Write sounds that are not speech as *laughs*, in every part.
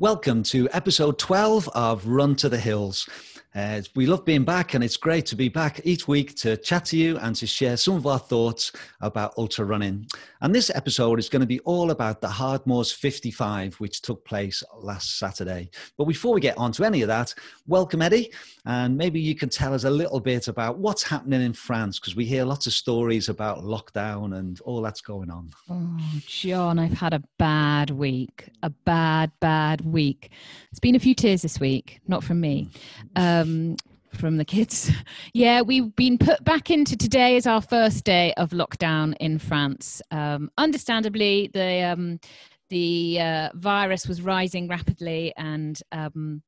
Welcome to episode 12 of Run to the Hills. Uh, we love being back, and it's great to be back each week to chat to you and to share some of our thoughts about ultra running. And this episode is going to be all about the Hardmoors 55, which took place last Saturday. But before we get on to any of that, welcome, Eddie. And maybe you can tell us a little bit about what's happening in France, because we hear lots of stories about lockdown and all that's going on. Oh, John, I've had a bad week, a bad, bad week. It's been a few tears this week, not from me. Um, um, from the kids. *laughs* yeah, we've been put back into today as our first day of lockdown in France. Um, understandably, the um, the uh, virus was rising rapidly, and um,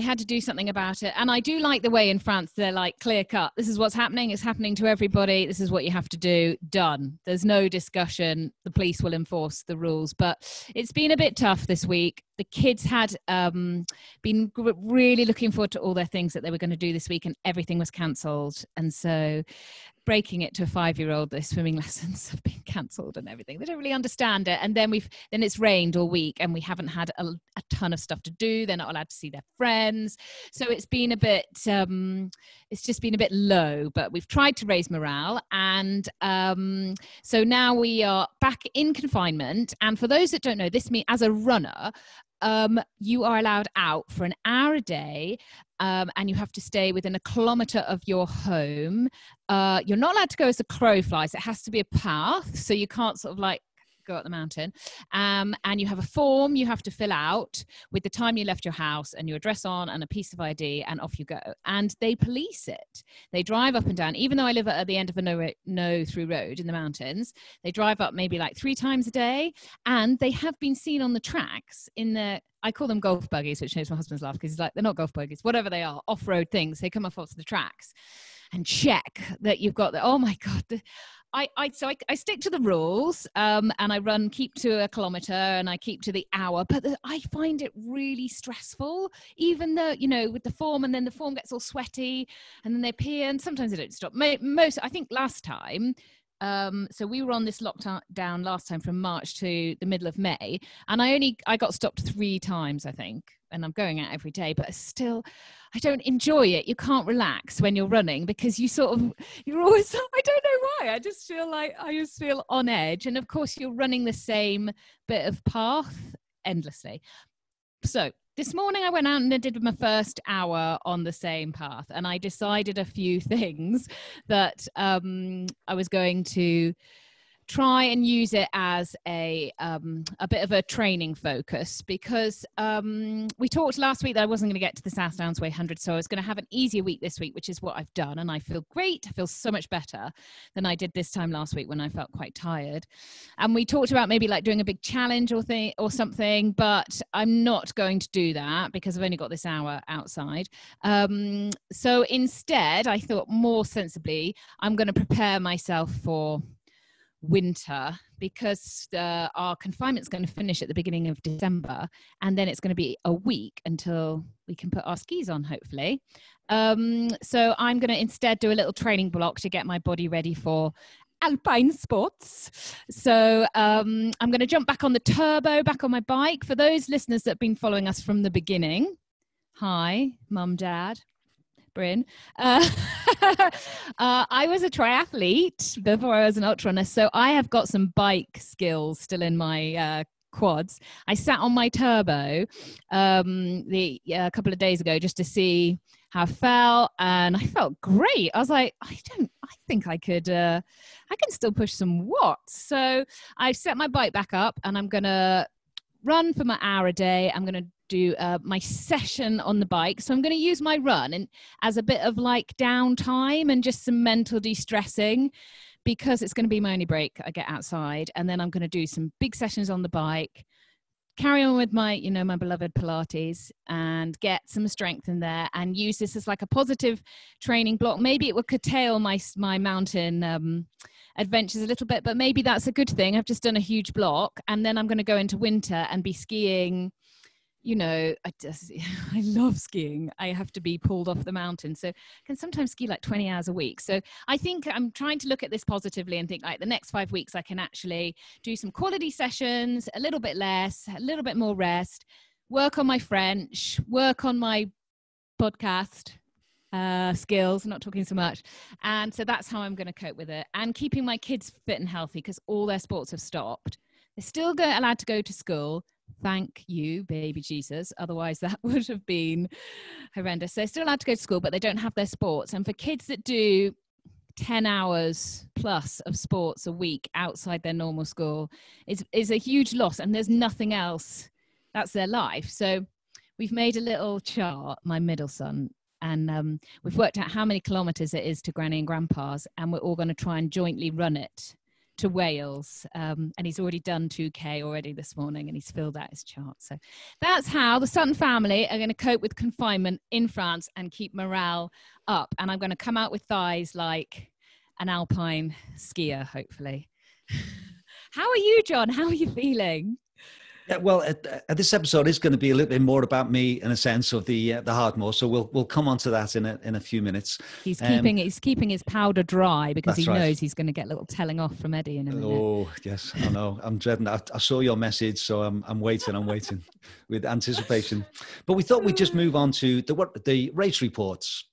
they had to do something about it. And I do like the way in France they're like clear cut. This is what's happening. It's happening to everybody. This is what you have to do. Done. There's no discussion. The police will enforce the rules. But it's been a bit tough this week. The kids had um, been really looking forward to all their things that they were going to do this week, and everything was cancelled. And so breaking it to a five year old their swimming *laughs* lessons have been cancelled and everything. They don't really understand it. And then we've then it's rained all week and we haven't had a, a, ton of stuff to do. They're not allowed to see their friends. So it's been a bit um it's just been a bit low but we've tried to raise morale and um so now we are back in confinement. And for those that don't know this me as a runner um, you are allowed out for an hour a day um, and you have to stay within a kilometer of your home. Uh, you're not allowed to go as a crow flies. It has to be a path. So you can't sort of like go up the mountain. Um, and you have a form you have to fill out with the time you left your house and your address on and a piece of ID, and off you go. And they police it. They drive up and down, even though I live at the end of a no, no through road in the mountains, they drive up maybe like three times a day. And they have been seen on the tracks in the I call them golf buggies, which makes my husband's laugh because he's like, they're not golf buggies, whatever they are, off road things. They come off of the tracks and check that you've got the, oh my God, the, I, I so I, I, stick to the rules um, and I run keep to a kilometer and I keep to the hour but the, I find it really stressful even though you know with the form and then the form gets all sweaty and then they pee and sometimes they don't stop. Most I think last time um, so we were on this lockdown last time from March to the middle of May and I only I got stopped three times I think and I'm going out every day, but still, I don't enjoy it. You can't relax when you're running because you sort of, you're always, *laughs* I don't know why. I just feel like, I just feel on edge. And of course, you're running the same bit of path endlessly. So this morning I went out and I did my first hour on the same path, and I decided a few *laughs* things that um, I was going to try and use it as a um, a bit of a training focus because um, we talked last week that I wasn't going to get to the South Downs Way 100, so I was going to have an easier week this week, which is what I've done, and I feel great. I feel so much better than I did this time last week when I felt quite tired. And we talked about maybe like doing a big challenge or thing or something, but I'm not going to do that because I've only got this hour outside. Um, so instead, I thought more sensibly, I'm going to prepare myself for winter because uh, our confinement is going to finish at the beginning of December, and then it's going to be a week until we can put our skis on, hopefully. Um, so I'm going to instead do a little training block to get my body ready for alpine sports. So um, I'm going to jump back on the turbo, back on my bike. For those listeners that have been following us from the beginning, hi, mum, dad. Bryn. Uh, *laughs* uh, I was a triathlete before I was an ultra runner, so I have got some bike skills still in my uh, quads. I sat on my turbo um, the a couple of days ago just to see how I felt, and I felt great. I was like, I don't, I think I could, uh, I can still push some watts. So I set my bike back up, and I'm gonna run for my hour a day. I'm gonna do uh, my session on the bike. So I'm going to use my run and as a bit of like downtime and just some mental de-stressing because it's going to be my only break. I get outside and then I'm going to do some big sessions on the bike, carry on with my, you know, my beloved Pilates and get some strength in there and use this as like a positive training block. Maybe it will curtail my, my mountain, um, adventures a little bit, but maybe that's a good thing. I've just done a huge block and then I'm going to go into winter and be skiing you know, I just *laughs* I love skiing. I have to be pulled off the mountain, so I can sometimes ski like 20 hours a week. So I think I'm trying to look at this positively and think like the next five weeks I can actually do some quality sessions, a little bit less, a little bit more rest, work on my French, work on my podcast uh, skills, not talking so much. And so that's how I'm going to cope with it. And keeping my kids fit and healthy because all their sports have stopped. They're still go- allowed to go to school. Thank you, baby Jesus. Otherwise, that *laughs* would have been horrendous. They're still allowed to go to school, but they don't have their sports. And for kids that do 10 hours plus of sports a week outside their normal school is, is a huge loss. And there's nothing else. That's their life. So we've made a little chart, my middle son, and um, we've worked out how many kilometers it is to Granny and Grandpa's, and we're all going to try and jointly run it to Wales. Um, and he's already done 2K already this morning, and he's filled out his chart. So that's how the Sutton family are going to cope with confinement in France and keep morale up. And I'm going to come out with thighs like an alpine skier, hopefully. *laughs* how are you, John? How are you feeling? Yeah, well, uh, this episode is going to be a little bit more about me in a sense of the uh, the Hardmoor, so we'll we'll come on to that in a in a few minutes. He's keeping um, he's keeping his powder dry because he right. knows he's going to get a little telling off from Eddie in a minute. Oh yes, I know. I'm dreading that. I saw your message, so I'm I'm waiting. I'm waiting *laughs* with anticipation. But we thought we'd just move on to the what the race reports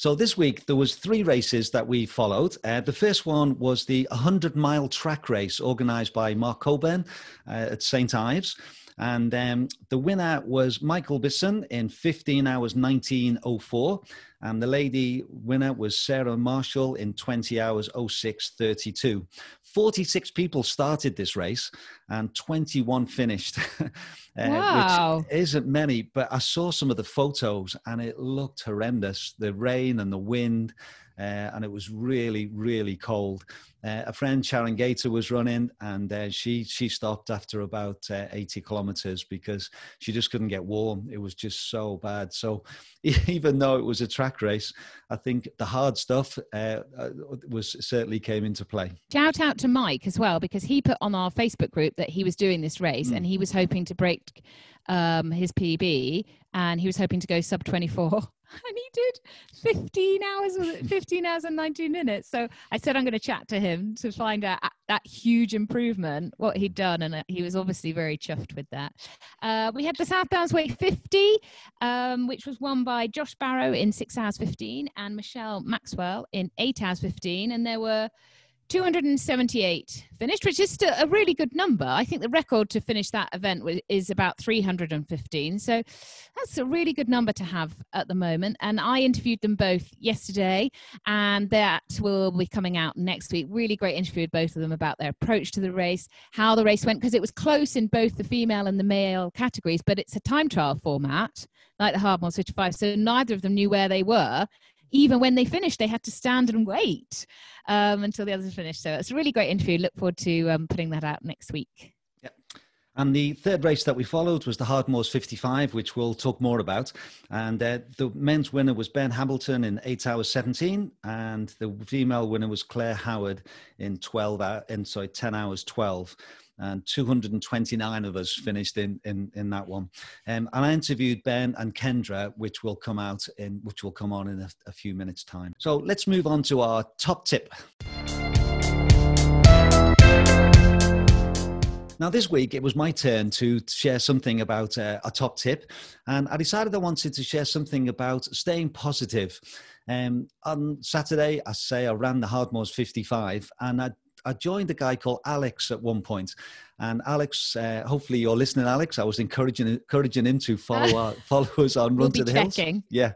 So this week there was three races that we followed. Uh, the first one was the 100 mile track race organised by Mark Coburn uh, at St Ives. And um, the winner was Michael Bisson in 15 hours 1904. And the lady winner was Sarah Marshall in 20 hours 0632. 46 people started this race and 21 finished, *laughs* uh, wow. which isn't many. But I saw some of the photos and it looked horrendous the rain and the wind. Uh, and it was really, really cold. Uh, a friend, Sharon Gator, was running, and uh, she she stopped after about uh, 80 kilometers because she just couldn't get warm. It was just so bad. So *laughs* even though it was a track race, I think the hard stuff uh, uh, was certainly came into play. Shout out to Mike as well because he put on our Facebook group that he was doing this race mm. and he was hoping to break um, his PB and he was hoping to go sub 24 *laughs* *laughs* and he did 15 hours 15 hours and 19 minutes. So i said i'm going to chat to him to find out that huge improvement what he'd done. And uh, he was obviously very chuffed with that. Uh, we had the south downs way 50 um, which was won by josh barrow in 6 hours 15 and michelle maxwell in 8 hours 15 and there were 278 finished, which is still a really good number. I think the record to finish that event is about 315. So that's a really good number to have at the moment. And I interviewed them both yesterday, and that will be coming out next week. Really great interview with both of them about their approach to the race, how the race went, because it was close in both the female and the male categories, but it's a time trial format like the Hardmoor 55. So neither of them knew where they were even when they finished, they had to stand and wait um, until the others finished. So it's a really great interview. Look forward to um, putting that out next week. And the third race that we followed was the Hardmoors 55, which we'll talk more about. And uh, the men's winner was Ben Hamilton in 8 hours 17, and the female winner was Claire Howard in 12 hours, in sorry 10 hours 12 and 229 of us finished in in, in that one. Um, and I interviewed Ben and Kendra, which will come out in which will come on in a, a few minutes' time. So let's move on to our top tip. Now, this week it was my turn to share something about uh, a top tip, and I decided I wanted to share something about staying positive. Um, on Saturday, I say I ran the Hardmoors 55, and I I joined a guy called Alex at one point, and Alex, uh, hopefully you're listening, Alex. I was encouraging encouraging him to follow our, follow us on we'll Run to the checking. Hills. Yeah,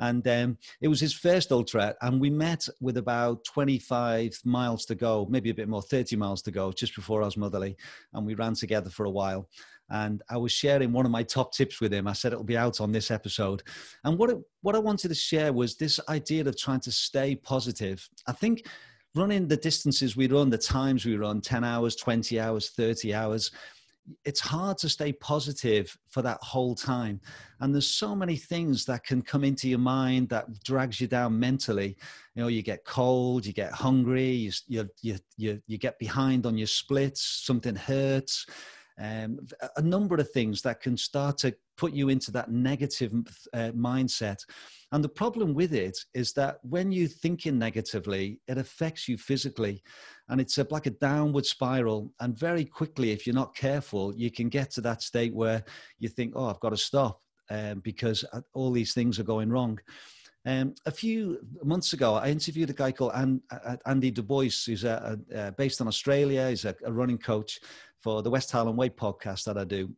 and um, it was his first ultra, and we met with about 25 miles to go, maybe a bit more, 30 miles to go, just before Osmotherley, and we ran together for a while. And I was sharing one of my top tips with him. I said it'll be out on this episode, and what it, what I wanted to share was this idea of trying to stay positive. I think running the distances we run, the times we run 10 hours, 20 hours, 30 hours it's hard to stay positive for that whole time. And there's so many things that can come into your mind that drags you down mentally. You know you get cold you get hungry you you you, you, you get behind on your splits something hurts. Um, a number of things that can start to put you into that negative uh, mindset. And the problem with it is that when you're thinking negatively, it affects you physically. And it's a, like a downward spiral. And very quickly, if you're not careful, you can get to that state where you think, oh, I've got to stop um, because uh, all these things are going wrong. Um, a few months ago, I interviewed a guy called Andy Du Bois, who's a, a, based in Australia. He's a, running coach for the West Highland Way podcast that I do.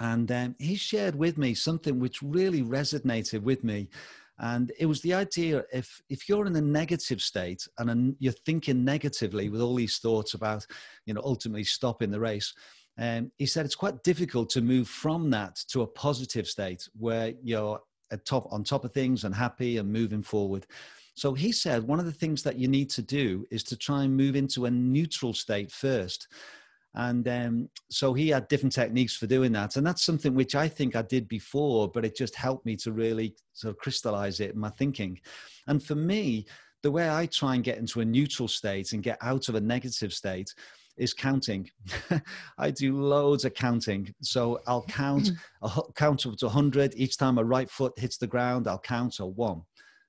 And um, he shared with me something which really resonated with me. And it was the idea if, if you're in a negative state and you're thinking negatively with all these thoughts about, you know, ultimately stopping the race, um, he said it's quite difficult to move from that to a positive state where you're at top on top of things and happy and moving forward. So he said one of the things that you need to do is to try and move into a neutral state first. And um, so he had different techniques for doing that. And that's something which I think I did before, but it just helped me to really sort of crystallize it in my thinking. And for me, the way I try and get into a neutral state and get out of a negative state is counting. *laughs* I do loads of counting. So I'll count, I'll count up to 100. Each time my right foot hits the ground, I'll count. So one,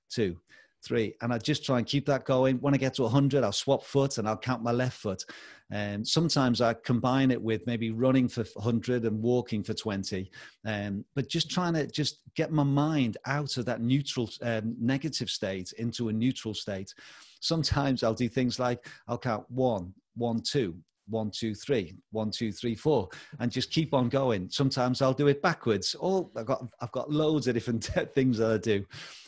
two, three. And I just try and keep that going. When I get to 100, I'll swap foot and I'll count my left foot. And sometimes I combine it with maybe running for 100 and walking for 20. Um, but just trying to just get my mind out of that neutral, um, negative state into a neutral state. Sometimes I'll do things like I'll count one, one, two, one, two, three, one, two, three, four, and just keep on going. Sometimes I'll do it backwards. All I've got, I've got loads of different *laughs* things that I do.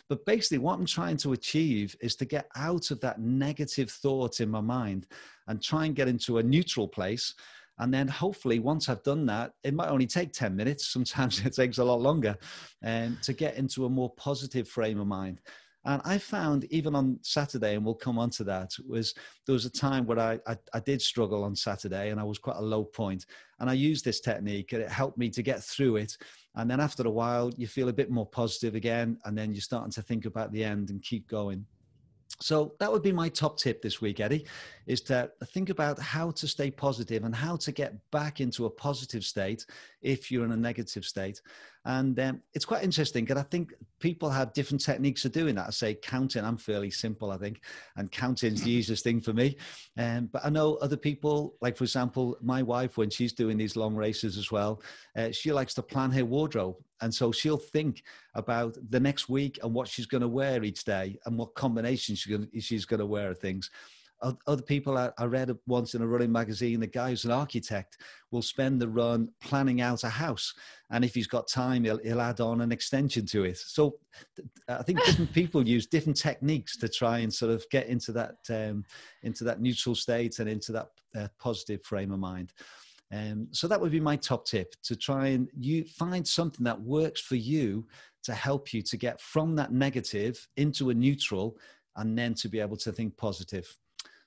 But basically, what I'm trying to achieve is to get out of that negative thought in my mind and try and get into a neutral place. And then hopefully, once I've done that, it might only take 10 minutes. *laughs* Sometimes it takes a lot longer um, to get into a more positive frame of mind. And I found even on Saturday, and we'll come on to that, was there was a time where I, I, I, did struggle on Saturday and I was quite a low point. And I used this technique and it helped me to get through it. And then after a while, you feel a bit more positive again. And then you're starting to think about the end and keep going. So that would be my top tip this week, Eddie, is to think about how to stay positive and how to get back into a positive state if you're in a negative state. And um, it's quite interesting because I think people have different techniques of doing that. I say counting, I'm fairly simple, I think, and counting is the *laughs* easiest thing for me. Um, but I know other people, like for example, my wife, when she's doing these long races as well, uh, she likes to plan her wardrobe. And so she'll think about the next week and what she's going to wear each day and what combinations she's going to wear of things other people I, I, read once in a running magazine the guy who's an architect will spend the run planning out a house and if he's got time he'll, he'll add on an extension to it. So i think *laughs* different people use different techniques to try and sort of get into that um, into that neutral state and into that uh, positive frame of mind. Um, so that would be my top tip to try and you find something that works for you to help you to get from that negative into a neutral and then to be able to think positive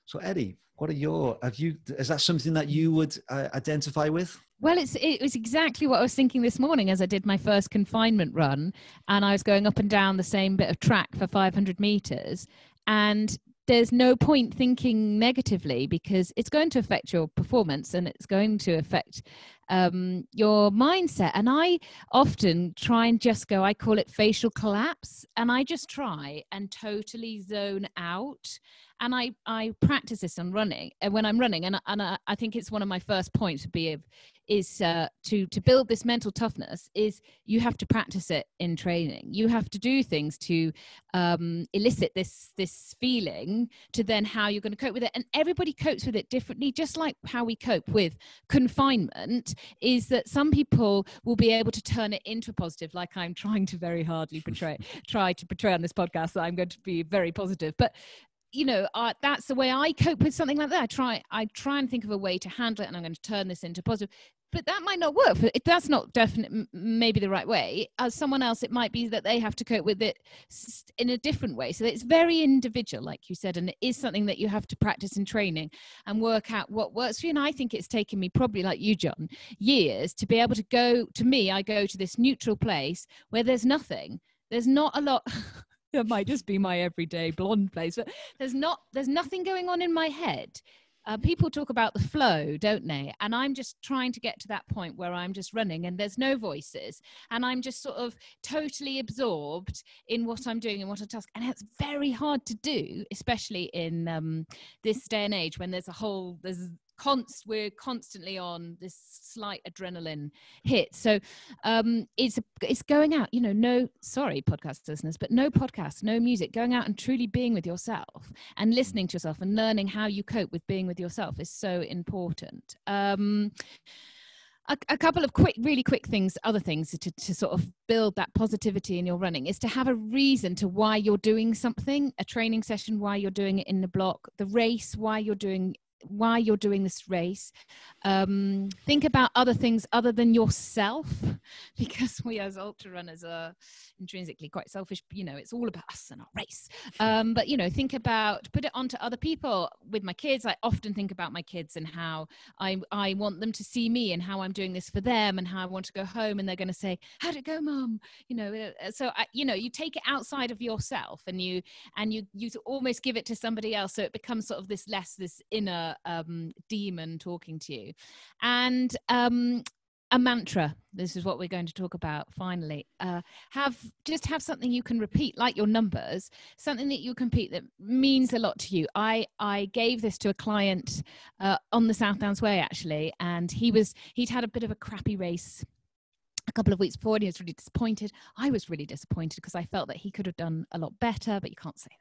so, Eddie, what are your? Have you? Is that something that you would uh, identify with? Well, it's it was exactly what I was thinking this morning as I did my first confinement run, and I was going up and down the same bit of track for 500 meters, and there's no point thinking negatively because it's going to affect your performance and it's going to affect um, your mindset. And I often try and just go, I call it facial collapse, and I just try and totally zone out and I I practice this on running and when I'm running, and and I, I think it's one of my first points to be is uh, to to build this mental toughness is you have to practice it in training. You have to do things to um, elicit this this feeling to then how you're going to cope with it, and everybody copes with it differently. Just like how we cope with confinement, is that some people will be able to turn it into a positive, like I'm trying to very hardly portray *laughs* try to portray on this podcast that I'm going to be very positive, but you know uh, that's the way i cope with something like that. I try i try and think of a way to handle it and i'm going to turn this into positive but that might not work that's not definite maybe the right way. As someone else it might be that they have to cope with it in a different way. So it's very individual like you said and it is something that you have to practice in training and work out what works for you. And i think it's taken me probably like you john years to be able to go to me i go to this neutral place where there's nothing. There's not a lot *laughs* it might just be my everyday blonde place but there's not there's nothing going on in my head uh, people talk about the flow, don't they? And I'm just trying to get to that point where I'm just running and there's no voices and I'm just sort of totally absorbed in what I'm doing and what I task. And it's very hard to do, especially in um, this day and age when there's a whole, there's const we're constantly on this slight adrenaline hit. So um it's it's going out you know no sorry podcast listeners but no podcast no music going out and truly being with yourself and listening to yourself and learning how you cope with being with yourself is so important. Um a, a, couple of quick, really quick things, other things to, to sort of build that positivity in your running is to have a reason to why you're doing something, a training session, why you're doing it in the block, the race, why you're doing why you're doing this race. Um, think about other things other than yourself, *laughs* because we as ultra runners are intrinsically quite selfish. You know, it's all about us and our race. Um, but you know, think about put it onto other people. With my kids, I often think about my kids and how I I want them to see me and how I'm doing this for them and how I want to go home and they're going to say, "How'd it go, mum?" You know, uh, so I, you know, you take it outside of yourself and you and you you almost give it to somebody else, so it becomes sort of this less this inner um, demon talking to you. And um, a mantra. This is what we're going to talk about finally. Uh, have just have something you can repeat like your numbers something that you can repeat that means a lot to you. I i gave this to a client uh, on the south downs way actually and he was he'd had a bit of a crappy race a couple of weeks before and he was really disappointed. I was really disappointed because i felt that he could have done a lot better but you can't say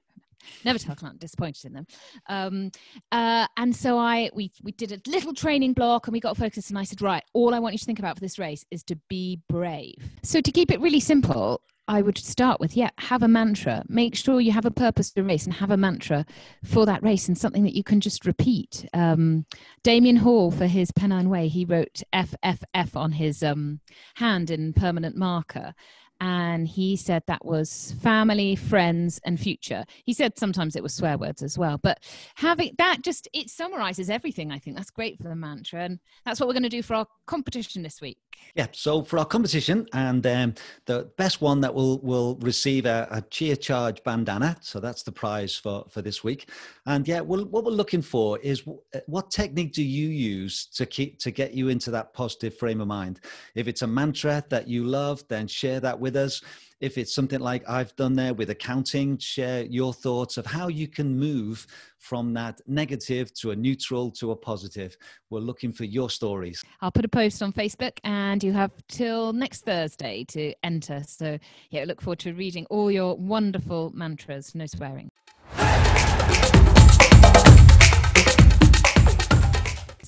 never tell a client disappointed in them um, uh, and so i we we did a little training block and we got focused and i said right all i want you to think about for this race is to be brave so to keep it really simple I would start with, yeah, have a mantra. Make sure you have a purpose to race and have a mantra for that race and something that you can just repeat. Um, Damian Hall, for his Pennine Way, he wrote FFF on his um, hand in permanent marker and he said that was family friends and future. He said sometimes it was swear words as well but having that just it summarizes everything i think. That's great for the mantra and that's what we're going to do for our competition this week. Yeah so for our competition and um, the best one that will will receive a, a, Chia Charge bandana so that's the prize for for this week. And yeah we'll, what we're looking for is uh, what technique do you use to keep to get you into that positive frame of mind? If it's a mantra that you love then share that with with us. If it's something like I've done there with accounting, share your thoughts of how you can move from that negative to a neutral to a positive. We're looking for your stories. I'll put a post on Facebook and you have till next Thursday to enter. So, yeah, I look forward to reading all your wonderful mantras. No swearing.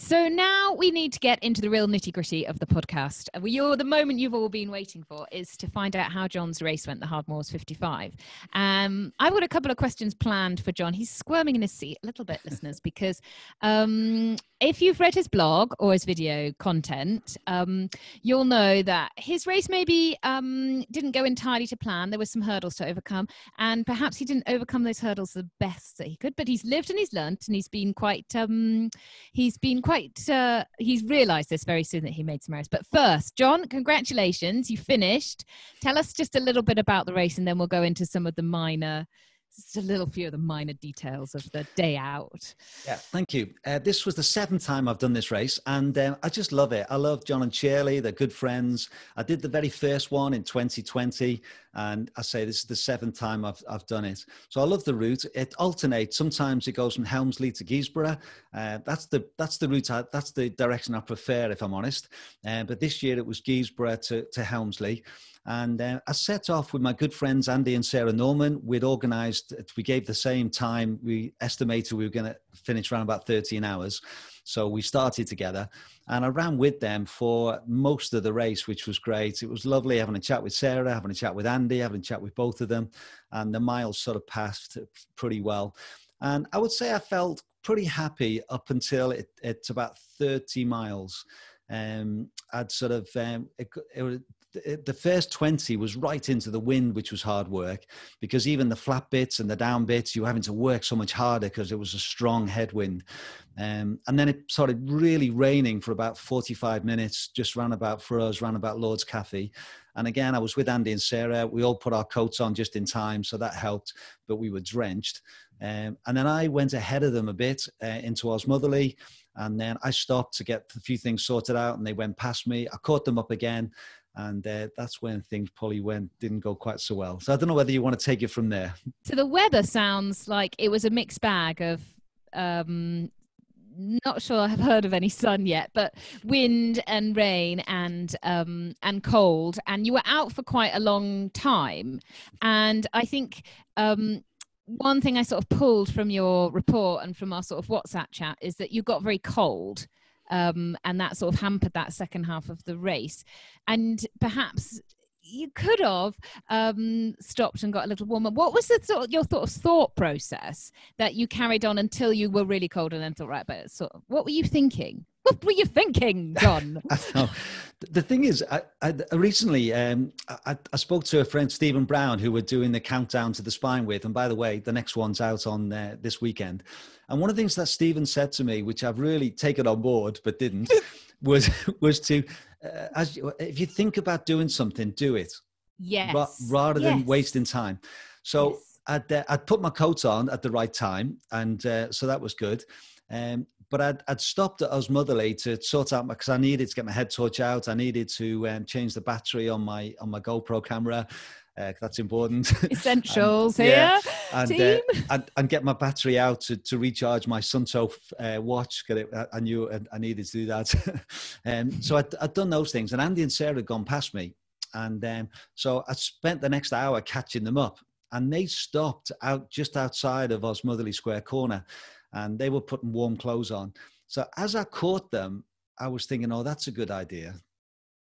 So now we need to get into the real nitty gritty of the podcast. Uh, you're the moment you've all been waiting for is to find out how John's race went, the Hardmoors 55. Um, I've got a couple of questions planned for John. He's squirming in his seat a little bit, listeners, because um, if you've read his blog or his video content, um, you'll know that his race maybe um, didn't go entirely to plan. There were some hurdles to overcome, and perhaps he didn't overcome those hurdles the best that he could. But he's lived and he's learnt, and he's been quite um, he's been quite quite uh, he's realized this very soon that he made some errors. But first john congratulations. You finished. Tell us just a little bit about the race and then we'll go into some of the minor just a little few of the minor details of the day out. Yeah, thank you. Uh, this was the seventh time I've done this race, and uh, I just love it. I love John and Shirley; they're good friends. I did the very first one in 2020, and I say this is the seventh time I've I've done it. So I love the route. It alternates. Sometimes it goes from Helmsley to Guisborough. Uh, that's the that's the route. I, that's the direction I prefer, if I'm honest. Uh, but this year it was Guisborough to to Helmsley. And uh, I set off with my good friends Andy and Sarah Norman. We'd organized, we gave the same time. We estimated we were going to finish around about 13 hours. So we started together and I ran with them for most of the race, which was great. It was lovely having a chat with Sarah, having a chat with Andy, having a chat with both of them. And the miles sort of passed pretty well. And I would say I felt pretty happy up until it, it's about 30 miles. Um, I'd sort of, um, it, it, the, first 20 was right into the wind, which was hard work because even the flat bits and the down bits, you were having to work so much harder because it was a strong headwind. Um, and then it started really raining for about 45 minutes, just ran about for us, ran about Lord's Cafe. And again, I was with Andy and Sarah. We all put our coats on just in time, so that helped, but we were drenched. Um, and then I went ahead of them a bit uh, into Osmotherley, and then I stopped to get a few things sorted out, and they went past me. I caught them up again, and uh, that's when things probably went didn't go quite so well. So I don't know whether you want to take it from there. So the weather sounds like it was a mixed bag of um, not sure I've *laughs* heard of any sun yet, but wind and rain and um, and cold, and you were out for quite a long time. And I think um, one thing I sort of pulled from your report and from our sort of WhatsApp chat is that you got very cold. Um, and that sort of hampered that second half of the race. And perhaps you could have um, stopped and got a little warmer. What was the your of thought process that you carried on until you were really cold and then thought, right, but sort of, what were you thinking? What were you thinking, John? *laughs* the thing is, I, I recently um, I, I, spoke to a friend, Stephen Brown, who were doing the countdown to the spine with. And by the way, the next one's out on uh, this weekend. And one of the things that Stephen said to me, which I've really taken on board but didn't, *laughs* was was to uh, as you, if you think about doing something, do it. Yes. Ra- rather than wasting time. So Yes. I'd uh, I'd put my coat on at the right time, and uh, so that was good. Um, but I'd, I'd stopped at Osmotherley to sort out because I needed to get my head torch out. I needed to um, change the battery on my on my GoPro camera. Uh, that's important. *laughs* Essentials And- here, yeah, and, uh, team. and, and get my battery out to, to recharge my Suunto uh, watch. 'cause it, I- I knew I- I needed to do that. *laughs* um, so I'd, I'd done those things, and Andy and Sarah had gone past me, and um, so I spent the next hour catching them up. And they stopped out just outside of Osmotherley Square Corner, and they were putting warm clothes on. So as I caught them, I was thinking, "Oh, that's a good idea."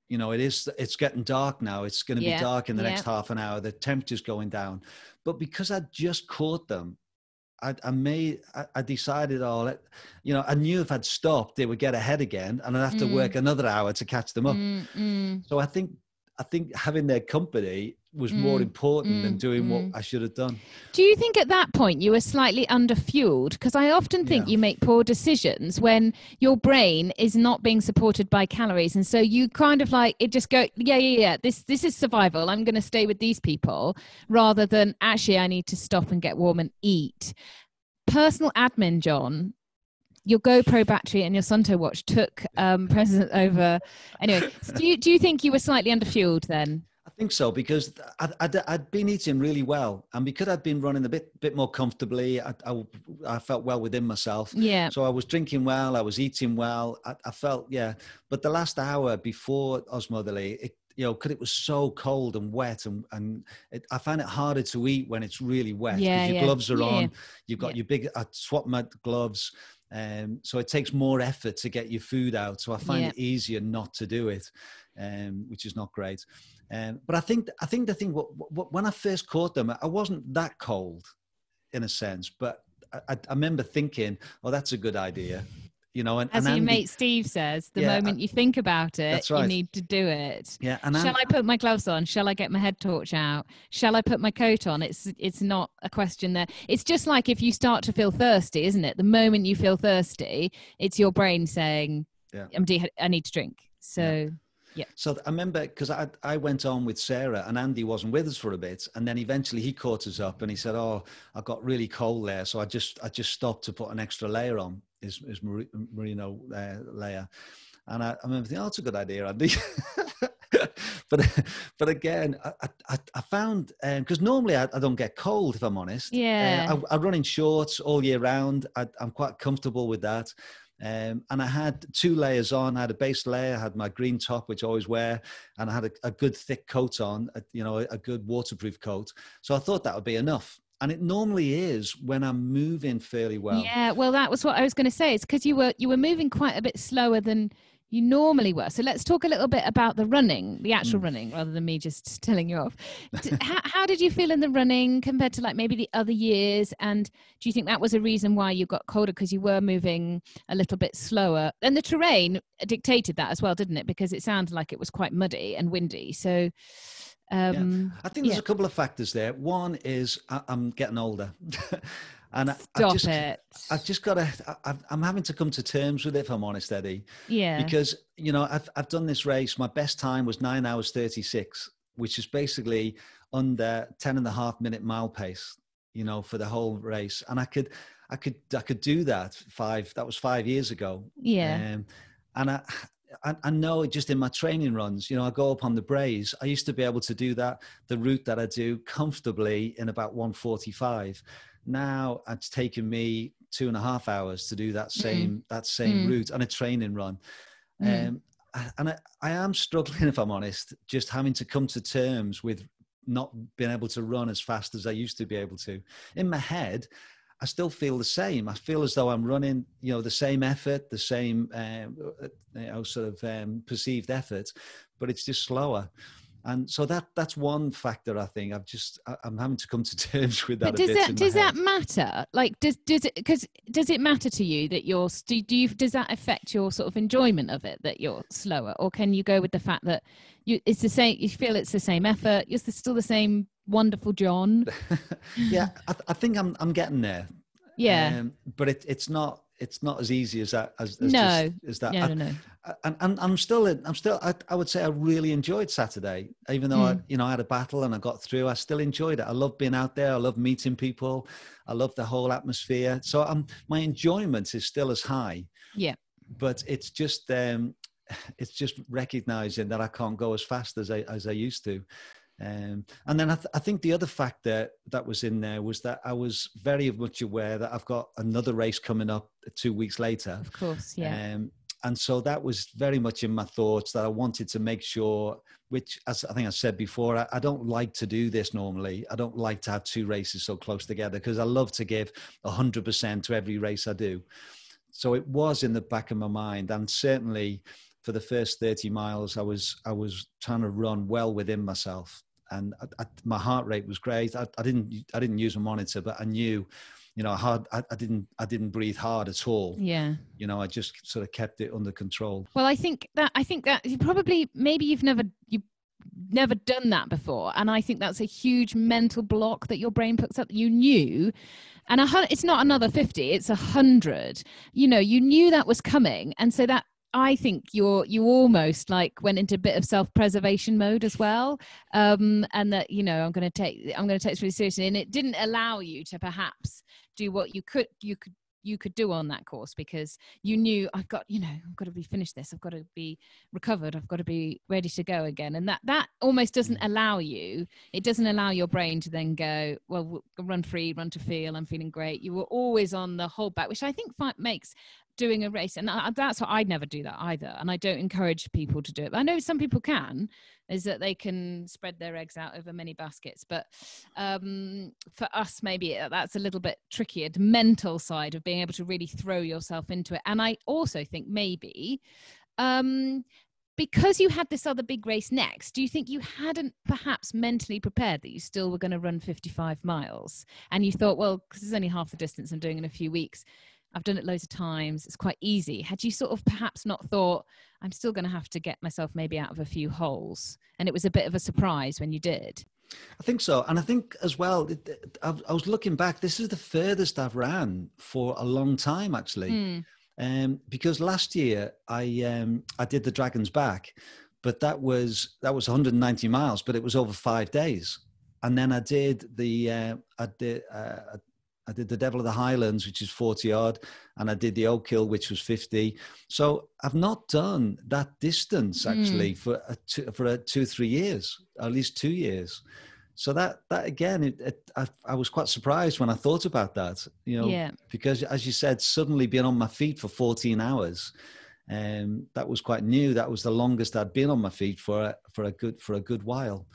You know, it is. It's getting dark now. It's going to Yeah, be dark in the next half an hour. The temperature's going down, but because I just caught them, I, I made. I, I decided, oh, let, you know, I knew if I'd stopped, they would get ahead again, and I'd have to Mm. work another hour to catch them up. Mm, mm. So I think, I think having their company was more Mm, important than mm, doing mm. what I should have done. Do you think at that point you were slightly underfueled? Because I often think Yeah. you make poor decisions when your brain is not being supported by calories, and so you kind of like it just go, yeah, yeah, yeah. This this is survival. I'm going to stay with these people rather than actually I need to stop and get warm and eat. Personal admin, John. Your GoPro battery and your Suunto watch took um, precedence over. Anyway, so do you do you think you were slightly underfueled then? I think so because I'd, I'd, I'd been eating really well, and because I'd been running a bit bit more comfortably, I, I, I felt well within myself. Yeah. So I was drinking well, I was eating well. I, I felt yeah, but the last hour before Osmotherley, it you know, because it was so cold and wet, and and it, I find it harder to eat when it's really wet. Yeah, your yeah, gloves are yeah, on. You've got Yeah. your big. Uh, I swap my gloves. Um, so it takes more effort to get your food out. So I find Yeah. it easier not to do it, um, which is not great. Um, but I think I think the thing what, what, when I first caught them, I wasn't that cold, in a sense. But I, I, I remember thinking, "Oh, that's a good idea," you know. And, As and your Andy- mate Steve says, the Yeah, moment uh, you think about it, that's you need to do it. yeah, and Shall I put my gloves on? Shall I get my head torch out? Shall I put my coat on? It's it's not a question there. It's just like if you start to feel thirsty, isn't it? The moment you feel thirsty, it's your brain saying, Yeah. "I'm de- I need to drink." So yeah. So I remember because I I went on with Sarah and Andy wasn't with us for a bit, and then eventually he caught us up and he said, "Oh, I got really cold there, so I just I just stopped to put an extra layer on his meri- merino uh, layer." And I, I remember thinking, "Oh, it's a good idea, Andy." *laughs* but but again, I I, I found because normally I, I don't get cold if I'm honest. Yeah. Uh, I, I run in shorts all year round. I, I'm quite comfortable with that. Um, and I had two layers on. I had a base layer, I had my green top, which I always wear, and I had a, a good thick coat on, a, you know, a, a good waterproof coat. So I thought that would be enough. And it normally is when I'm moving fairly well. yeah, well, that was what I was going to say. It's because you were you were moving quite a bit slower than you normally were. So let's talk a little bit about the running, the actual Mm. running, rather than me just *laughs* telling you off. *laughs* How, how did you feel in the running compared to like maybe the other years? And do you think that was a reason why you got colder because you were moving a little bit slower? And the terrain dictated that as well, didn't it? Because it sounded like it was quite muddy and windy. So, um, I think there's Yeah. a couple of factors there. One is I, I'm getting older, *laughs* and I, stop just, it. I've just got to. I, I'm having to come to terms with it. If I'm honest, Eddie, yeah. because you know I've I've done this race. My best time was nine hours thirty six, which is basically under 10 and a half minute mile pace. You know, for the whole race, and I could, I could, I could do that five. That was five years ago. yeah. Um, and I, I, I know just in my training runs, you know, I go up on the Braes. I used to be able to do that, the route that I do comfortably in about 145. Now it's taken me two and a half hours to do that same that same Mm. route on a training run. Mm. Um, and I, I am struggling, *laughs* if I'm honest, just having to come to terms with not being able to run as fast as I used to be able to. In my head, I still feel the same. I feel as though I'm running, you know, the same effort, the same, um, uh, you know, sort of um, perceived effort, but it's just slower. And so that that's one factor. I think I've just I'm having to come to *laughs* terms with that. But a does bit that does that matter? Like, does does it because does it matter to you that you're do, do you does that affect your sort of enjoyment of it that you're slower, or can you go with the fact that you it's the same? You feel it's the same effort. You're still the same wonderful John. *laughs* yeah, I, th- I think I'm I'm getting there. Yeah. um, but it, it's not it's not as easy as that as, as No. just, as that. no, I- no, no. And, and I'm still in, I'm still I, I would say I really enjoyed Saturday even though I Mm. you know I had a battle and I got through I still enjoyed it I love being out there I love meeting people I love the whole atmosphere so um my enjoyment is still as high Yeah. but it's just um *sighs* it's just recognizing that I can't go as fast as I as I used to um, and then I, th- I think the other factor that was in there was that I was very much aware that I've got another race coming up two weeks later Of course, yeah. um, and so that was very much in my thoughts that I wanted to make sure, which, as I think I said before, I, I don't like to do this normally. I don't like to have two races so close together because I love to give 100% to every race I do. So it was in the back of my mind. And certainly for the first 30 miles, I was, I was trying to run well within myself. And I, I, my heart rate was great. I, I didn't, I didn't use a monitor, but I knew, you know, hard, I, I didn't, I didn't breathe hard at all yeah. you know i just sort of kept it under control Well, I think that I think that you probably maybe you've never you never done that before, and I think that's a huge mental block that your brain puts up. You knew, and a it's not another fifty; it's a hundred. You know, you knew that was coming, and so that. I think you're you almost like went into a bit of self-preservation mode as well, um, and that you know I'm going to take I'm going to take this really seriously, and it didn't allow you to perhaps do what you could you could you could do on that course because you knew I've got, you know, I've got to be finished this. I've got to be recovered. I've got to be ready to go again. And that that almost doesn't allow you. It doesn't allow your brain to then go, well, run free, run to feel. I'm feeling great. You were always on the hold back, which I think makes doing a race, and that's what I'd never do that either. And I don't encourage people to do it. But I know some people can, is that they can spread their eggs out over many baskets. But um, for us, maybe that's a little bit trickier. The mental side of being able to really throw yourself into it. And I also think maybe um, because you had this other big race next, do you think you hadn't perhaps mentally prepared that you still were going to run 55 miles? And you thought, well, because it's only half the distance I'm doing in a few weeks. I've done it loads of times. It's quite easy. Had you sort of perhaps not thought, I'm still going to have to get myself maybe out of a few holes? And it was a bit of a surprise when you did. i think so and i think as well it- it- I, I was looking back this is the furthest i've ran for a long time actually Mm, um, because last year I um, I did the Dragon's Back, but that was that was 190 miles, but it was over five days, and then I did the uh, I did uh, I did the Devil of the Highlands, which is 40 odd, and I did the Ochil, which was 50. So I've not done that distance hmm. actually for a two, for a two three years, at least two years. So that that again, it, it, I, I was quite surprised when I thought about that. You know, yeah. because as you said suddenly being on my feet for 14 hours um that was quite new that was the longest i'd been on my feet for a, for a good for a good while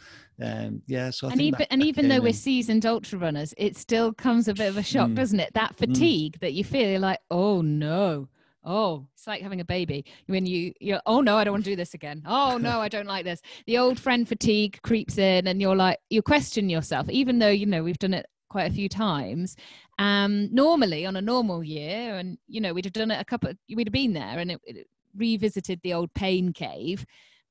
um yeah so I and think even that- and that even though we're seasoned ultra runners, it still comes a bit of a shock, Mm. doesn't it? That fatigue that you feel you're like, oh no, oh, it's like having a baby. When you, you're, oh no, I don't want to do this again. Oh no, I don't like this. The old friend fatigue creeps in, and you're like, you question yourself, even though you know we've done it quite a few times. Um, normally on a normal year, and you know we'd have done it a couple, we'd have been there, and it, it revisited the old pain cave.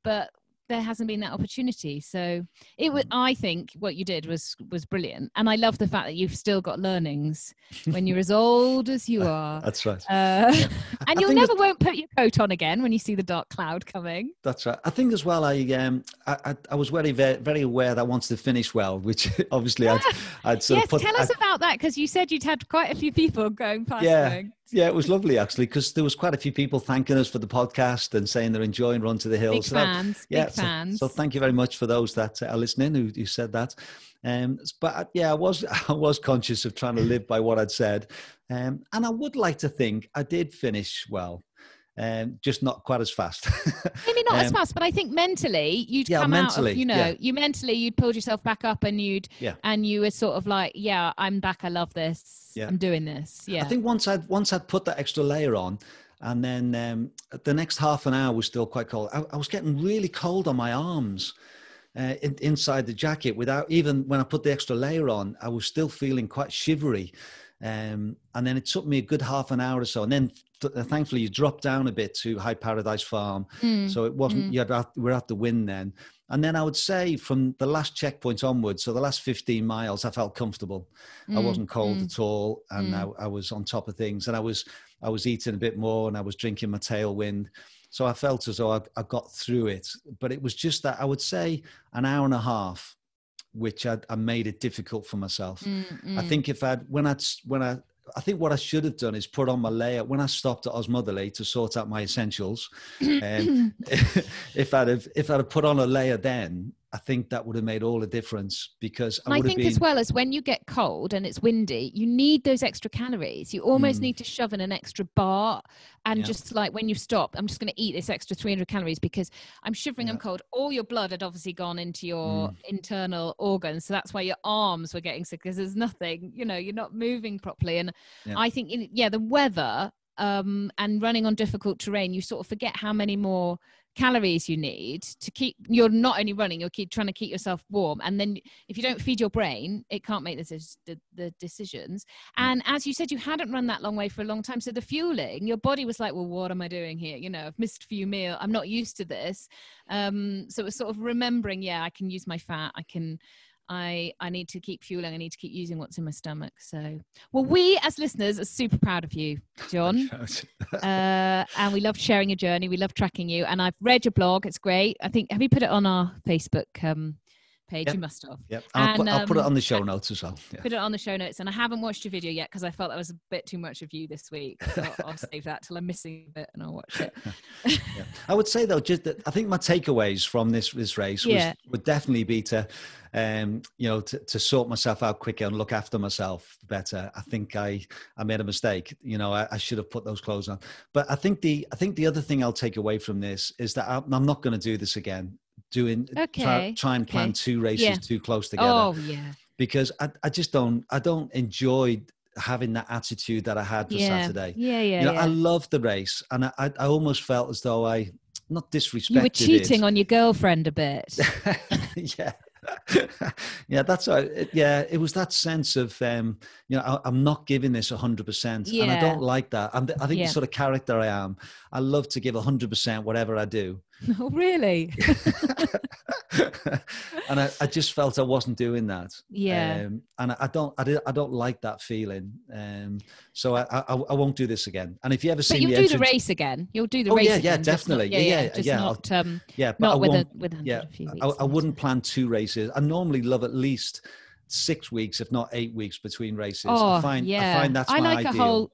But there hasn't been that opportunity. So it was i think what you did was was brilliant. And i love the fact that you've still got learnings when you're as old as you *laughs* are. That's right. Uh, yeah. *laughs* and you'll never won't put your coat on again when you see the dark cloud coming. That's right. I think as well i um i, I, I was very, very very aware that i wanted to finish well which *laughs* obviously yeah. i'd, I'd sort yes, of put, tell us I'd, about that because you said you'd had quite a few people going past yeah. going, yeah, it was lovely actually because there was quite a few people thanking us for the podcast and saying they're enjoying Run to the Hills. Big so fans, that, yeah, big so, fans. So, thank you very much for those that are listening who, who said that. Um, but uh, yeah, I was *laughs* I was conscious of trying to live by what I'd said, um, and I would like to think I did finish well um, just not quite as fast. *laughs* Maybe not um, as fast, but I think mentally you'd yeah, come mentally, out of, you know, yeah. you mentally you'd pulled yourself back up and you'd, yeah. and you were sort of like, yeah, I'm back. I love this. Yeah. I'm doing this. Yeah. I think once I'd once I'd put that extra layer on, and then um, the next half an hour was still quite cold. I, I was getting really cold on my arms. Uh, in, inside the jacket, without even when I put the extra layer on, I was still feeling quite shivery. Um, and then it took me a good half an hour or so, and then th- thankfully you dropped down a bit to High Paradise Farm, Mm, so it wasn't mm. you had at, we're at the wind then. And then I would say from the last checkpoint onwards, so the last 15 miles, I felt comfortable. I Mm, wasn't cold mm, at all, and mm. I, I was on top of things, and I was I was eating a bit more, and I was drinking my tailwind. So I felt as though I, I got through it, but it was just that I would say an hour and a half, which I, I made it difficult for myself. Mm, I think if I'd when I'd when I I think what I should have done is put on my layer when I stopped at Osmotherley to sort out my essentials. *clears throat* Um, *laughs* if I'd have if I'd have put on a layer then, I think that would have made all the difference because I I think been as well as when you get cold and it's windy, you need those extra calories. You almost Mm. need to shove in an extra bar and Yeah. just like when you stop, I'm just going to eat this extra 300 calories because I'm shivering, I'm cold. All your blood had obviously gone into your Mm. internal organs. So that's why your arms were getting sick because there's nothing, you know, you're not moving properly. And Yeah. I think, yeah, the weather um, and running on difficult terrain, you sort of forget how many more calories you need to keep you're not only running you're keep trying to keep yourself warm. And then if you don't feed your brain it can't make the, the, the decisions. And as you said you hadn't run that long way for a long time. So the fueling your body was like well what am i doing here? You know i've missed a few meal. I'm not used to this. Um so it was sort of remembering yeah i can use my fat. I can I, I need to keep fueling. I need to keep using what's in my stomach. So, well, we as listeners are super proud of you, John *laughs* *laughs* uh, and we love sharing your journey. We love tracking you, and I've read your blog. It's great. I think have you put it on our Facebook um, page? Yep. You must have. Yep. I'll, put, And, I'll put it um, on the show notes as well. Yeah. Put it on the show notes, and I haven't watched your video yet because I felt that was a bit too much of you this week. So I'll, I'll save that till I'm missing a bit, and I'll watch it. *laughs* Yeah. I would say though, just that I think my takeaways from this this race was, Yeah. would definitely be to, um, you know, to, to sort myself out quicker and look after myself better. I think I I made a mistake. You know, I, I should have put those clothes on. But I think the I think the other thing I'll take away from this is that I'm not going to do this again. Doing Okay, try and plan two races Yeah. too close together oh yeah, because I, I just don't I don't enjoy having that attitude that I had for yeah, Saturday. yeah, yeah. you know, yeah. I loved the race, and I, I, I almost felt as though I not disrespected. you were cheating it. on your girlfriend a bit. *laughs* yeah. *laughs* yeah, that's right. Yeah, it was that sense of, um, you know, I, I'm not giving this 100%. And I don't like that. I'm, I think Yeah. the sort of character I am, I love to give 100% whatever I do. *laughs* oh really? *laughs* and I, I just felt I wasn't doing that. Yeah. Um, and I, I don't, I, don't- I don't like that feeling. Um, so I, I, I won't do this again. And if you ever see But you'll me do the race again. You'll do the Oh, race yeah, yeah, again. not- definitely. yeah, Yeah, yeah, yeah, just yeah, not um, yeah, but I with a with yeah. I, I wouldn't plan two races. I normally love at least six weeks, if not eight weeks between races. Oh, I find, yeah. I find that's I my like ideal. a whole,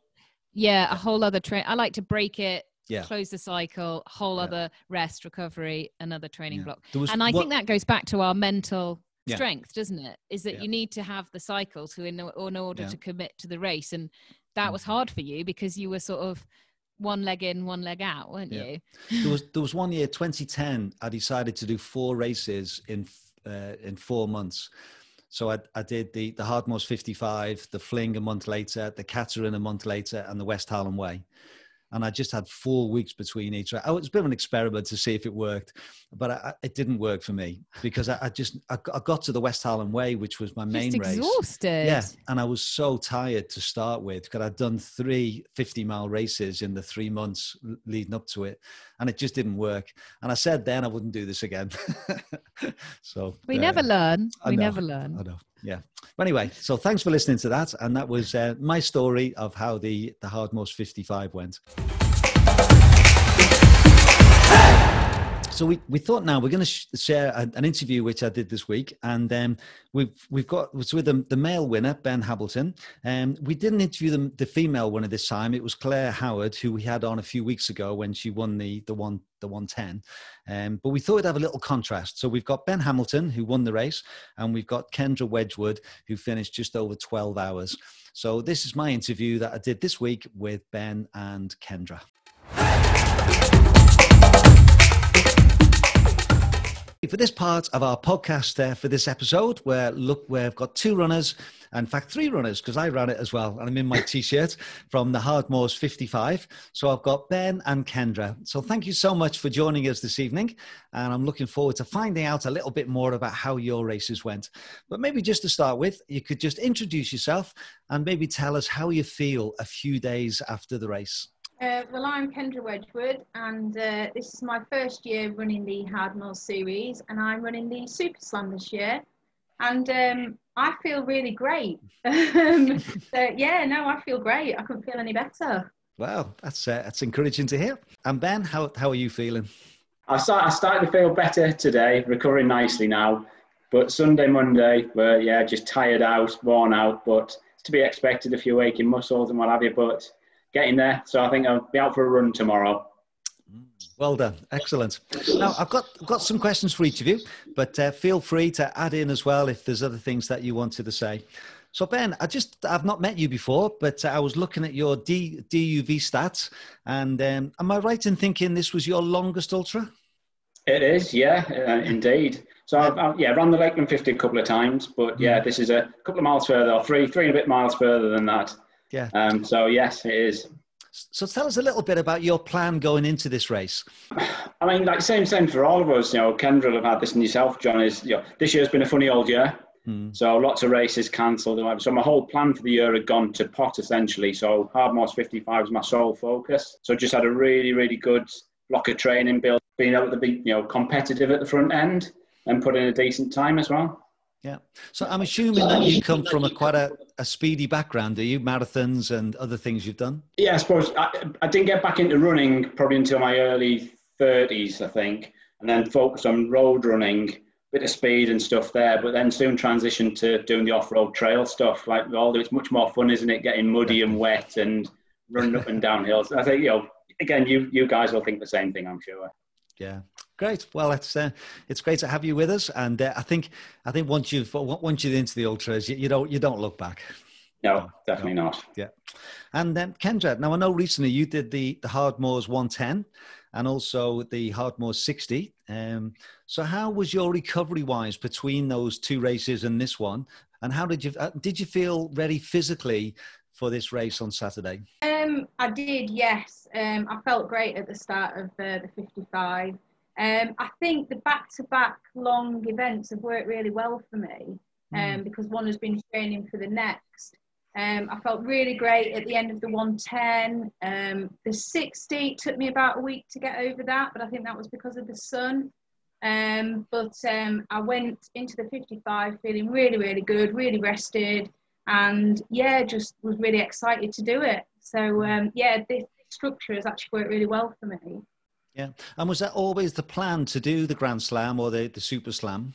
yeah, a whole other train. I like to break it, Yeah. close the cycle, whole Yeah. other rest, recovery, another training Yeah. block. Was And I one- think that goes back to our mental Yeah. strength, doesn't it? Is that you need to have the cycle to in, in order to commit to the race, and that Mm. was hard for you because you were sort of one leg in, one leg out, weren't you? there was *laughs* there was one year 2010 i decided to do four races in uh, in four months so I, I did the the Hardmoors 55 the fling a month later the Cateran a month later and the West Highland Way and I just had four weeks between each. Oh, I was a bit of an experiment to see if it worked, but I, it didn't work for me because I, I just I, I, got to the West Highland Way, which was my main just race. Exhausted. Yeah, and I was so tired to start with because I'd done three 50 mile races in the three months leading up to it, and it just didn't work. And I said then I wouldn't do this again. *laughs* so we uh, never learn. We never learn. I know. Yeah. But anyway, so thanks for listening to that, and that was uh, my story of how the the Hardmoors 55 went. So we, we thought now we're going to sh- share a, an interview which I did this week, and um, we've we've got it's with the, the male winner Ben Hamilton. Um, we didn't interview the, the female winner this time. It was Claire Howard who we had on a few weeks ago when she won the the one the 110. Um, but we thought we'd have a little contrast. So we've got Ben Hamilton who won the race, and we've got Kendra Wedgewood who finished just over 12 hours. So this is my interview that I did this week with Ben and Kendra. For this part of our podcast, uh, for this episode, where look, we've got two runners, in fact, three runners, because I ran it as well, and I'm in my *laughs* t-shirt from the Hardmoors 55. So I've got Ben and Kendra. So thank you so much for joining us this evening, and I'm looking forward to finding out a little bit more about how your races went. But maybe just to start with, you could just introduce yourself and maybe tell us how you feel a few days after the race. Uh, well, I'm Kendra Wedgewood, and uh, this is my first year running the Hardmoors series, and I'm running the Super Slam this year. And um, I feel really great. *laughs* um, so, yeah, no, I feel great. I couldn't feel any better. Wow, that's uh, that's encouraging to hear. And Ben, how how are you feeling? I start I started to feel better today, recovering nicely now. But Sunday, Monday, were yeah, just tired out, worn out. But it's to be expected if you're waking muscles and what have you. But getting there. So I think I'll be out for a run tomorrow. Well done, excellent. Now I've got I've got some questions for each of you, but uh, feel free to add in as well if there's other things that you wanted to say. So Ben, I just I've not met you before, but uh, I was looking at your D, DUV stats, and um, am I right in thinking this was your longest ultra? It is, yeah, uh, indeed. So I've, I've, yeah, run the Lakeland 50 a couple of times, but yeah, mm. this is a couple of miles further, or three, three and a bit miles further than that. Yeah. Um, so yes, it is. So tell us a little bit about your plan going into this race. I mean, like same same for all of us. You know, Kendra will have had this and yourself, John. Is you know, this year's been a funny old year. Hmm. So lots of races cancelled. So my whole plan for the year had gone to pot essentially. So Hardmoors 55 was my sole focus. So just had a really really good block of training built, being able to be you know competitive at the front end and put in a decent time as well. Yeah. So I'm assuming that you come from a quite a, a speedy background, do you? Marathons and other things you've done? Yeah, I suppose I, I didn't get back into running probably until my early 30s, I think, and then focused on road running, bit of speed and stuff there, but then soon transitioned to doing the off-road trail stuff. Like all it's much more fun, isn't it? Getting muddy and wet and running up and down hills. I think you know, again, you you guys will think the same thing, I'm sure. Yeah, great. Well, it's uh, it's great to have you with us, and uh, I think I think once you've once you're into the ultras, you, you don't you don't look back. No, definitely no. not. Yeah, and then Kendra. Now I know recently you did the the Hardmoors 110, and also the Hardmoors 60. Um, so how was your recovery wise between those two races and this one? And how did you uh, did you feel ready physically for this race on Saturday? Um, I did, yes. Um, I felt great at the start of uh, the 55. Um, I think the back-to-back long events have worked really well for me um, mm. because one has been training for the next. Um, I felt really great at the end of the 110. Um, the 60 took me about a week to get over that, but I think that was because of the sun. Um, but um, I went into the 55 feeling really, really good, really rested, and yeah, just was really excited to do it. So um, yeah, this structure has actually worked really well for me. Yeah. And was that always the plan to do the Grand Slam or the, the Super Slam?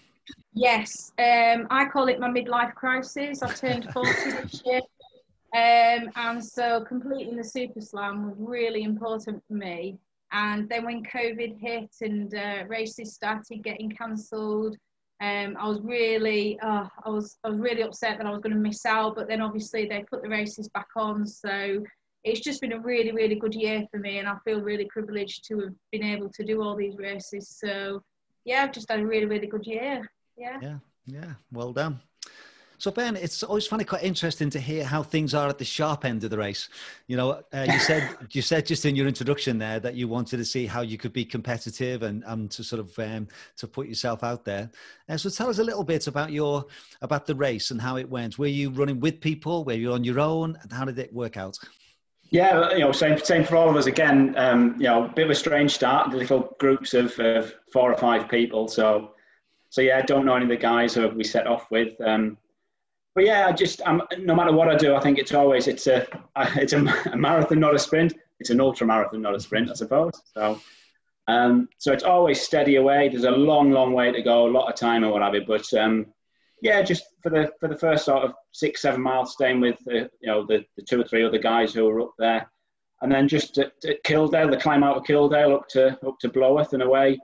Yes. Um, I call it my midlife crisis. I turned *laughs* 40 this year. Um, and so completing the Super Slam was really important for me. And then when COVID hit and uh, races started getting cancelled, um, I was really, uh, I was, I was really upset that I was going to miss out. But then obviously they put the races back on, so it's just been a really, really good year for me, and I feel really privileged to have been able to do all these races. So, yeah, I've just had a really, really good year. Yeah. Yeah. Yeah. Well done. So Ben, it's always funny, quite interesting to hear how things are at the sharp end of the race. You know, uh, you said *laughs* you said just in your introduction there that you wanted to see how you could be competitive and um, to sort of um, to put yourself out there. Uh, so tell us a little bit about your about the race and how it went. Were you running with people? Were you on your own? And how did it work out? Yeah, you know, same same for all of us. Again, um, you know, a bit of a strange start. Little groups of, of four or five people. So, so yeah, I don't know any of the guys who we set off with. Um, but yeah, I just um, no matter what I do, I think it's always it's a *laughs* it's a, a marathon, not a sprint. It's an ultra marathon, not a sprint, I suppose. So, um, so it's always steady away. There's a long, long way to go, a lot of time and what have you. But um, yeah, just for the for the first sort of six, seven miles, staying with uh, you know the, the two or three other guys who were up there, and then just at, at Kildale, the climb out of Kildale up to up to Bloworth and away.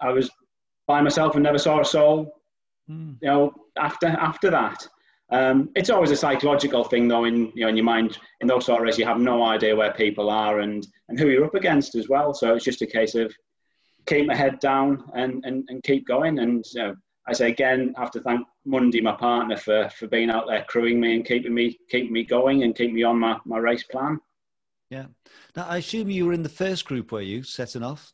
I was by myself and never saw a soul. Mm. You know, after after that. Um, it's always a psychological thing, though. In you know, in your mind, in those sort of races, you have no idea where people are and and who you're up against as well. So it's just a case of keep my head down and and, and keep going. And you know, I say again, I have to thank Mundy, my partner, for for being out there crewing me and keeping me keeping me going and keeping me on my, my race plan. Yeah. Now I assume you were in the first group, were you setting off?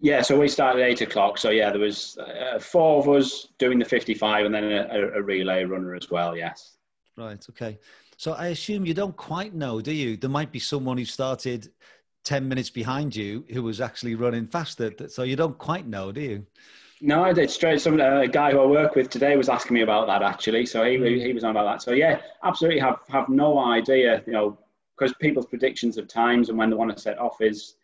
Yeah, so we started at eight o'clock. So yeah, there was uh, four of us doing the fifty-five, and then a, a, relay runner as well. Yes. Right. Okay. So I assume you don't quite know, do you? There might be someone who started ten minutes behind you who was actually running faster. So you don't quite know, do you? No, I did straight. Some uh, a guy who I work with today was asking me about that actually. So he mm. he was on about that. So yeah, absolutely have have no idea. You know, because people's predictions of times and when they want to set off is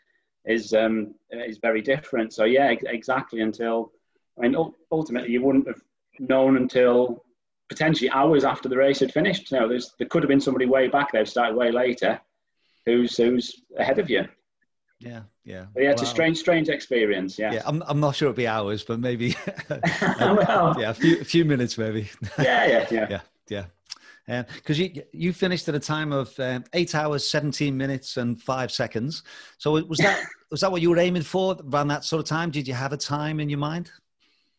is um, is very different. So yeah, exactly. Until I mean, ultimately, you wouldn't have known until potentially hours after the race had finished. You know, there could have been somebody way back there, started way later, who's who's ahead of you. Yeah, yeah. But yeah, it's wow. a strange, strange experience. Yeah. Yeah, I'm, I'm not sure it'll be hours, but maybe. *laughs* *laughs* well, yeah, a few, a few minutes maybe. yeah, yeah, yeah, *laughs* yeah, yeah because uh, you you finished at a time of um, eight hours, seventeen minutes, and five seconds. So was that was that what you were aiming for around that sort of time? Did you have a time in your mind?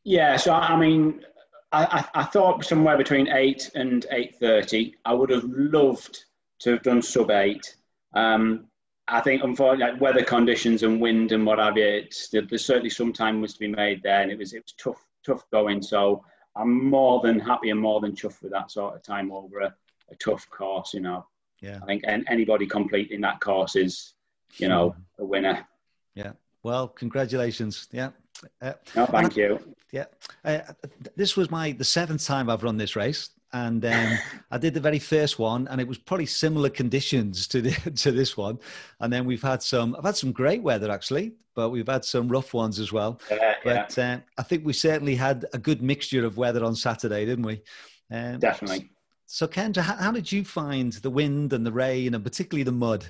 Yeah. So I mean, I, I, I thought somewhere between eight and eight thirty. I would have loved to have done sub eight. Um, I think, unfortunately, like weather conditions and wind and what have you, it's, there's certainly some time was to be made there, and it was it was tough tough going. So I'm more than happy and more than chuffed with that sort of time over a, a tough course. You know, yeah. I think anybody completing that course is, you know, a winner. Yeah. Well, congratulations. Yeah. Uh, no, thank you. Yeah. Uh, this was my the seventh time I've run this race and um, I did the very first one, and it was probably similar conditions to the, *laughs* to this one. And then we've had some. I've had some great weather actually, but we've had some rough ones as well. Yeah, but yeah. Uh, I think we certainly had a good mixture of weather on Saturday, didn't we? Um, Definitely. So, Kendra, how, how, did you find the wind and the rain, and particularly the mud?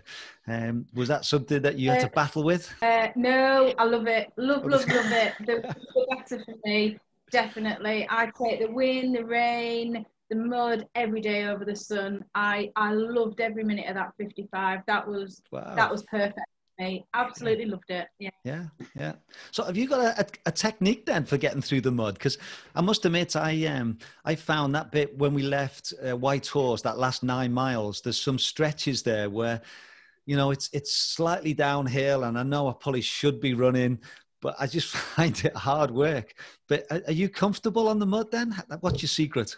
Um, was that something that you had uh, to battle with? Uh, no, I love it. Love, love, *laughs* love it. The, the better for me, definitely. I take the wind, the rain, the mud every day over the sun. I I loved every minute of that 55. That was wow. that was perfect. Me. Absolutely loved it. Yeah. Yeah. Yeah. So have you got a, a, a technique then for getting through the mud? Because I must admit, I um I found that bit when we left uh, White Horse, that last nine miles. There's some stretches there where, you know, it's it's slightly downhill, and I know I probably should be running, but I just *laughs* find it hard work. But are, are you comfortable on the mud then? What's your secret?